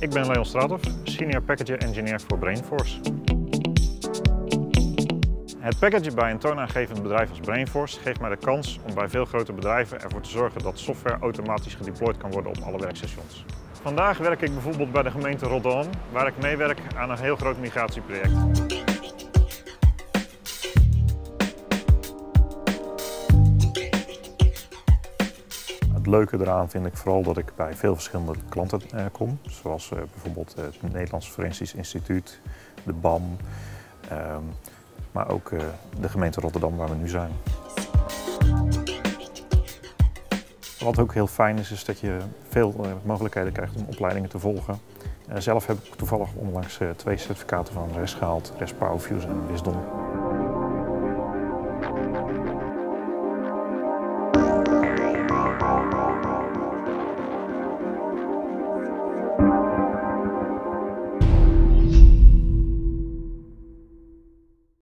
Ik ben Leon Straathoff, Senior Package Engineer voor Brainforce. Het packagen bij een toonaangevend bedrijf als Brainforce geeft mij de kans om bij veel grote bedrijven ervoor te zorgen dat software automatisch gedeployed kan worden op alle werkstations. Vandaag werk ik bijvoorbeeld bij de gemeente Rotterdam, waar ik meewerk aan een heel groot migratieproject. Leuke eraan vind ik vooral dat ik bij veel verschillende klanten eh, kom, zoals eh, bijvoorbeeld het Nederlands Forensisch Instituut, de BAM, ehm, maar ook eh, de gemeente Rotterdam waar we nu zijn. Wat ook heel fijn is, is dat je veel mogelijkheden krijgt om opleidingen te volgen. Zelf heb ik toevallig onlangs twee certificaten van RES gehaald, RES PowerViews en Wisdom.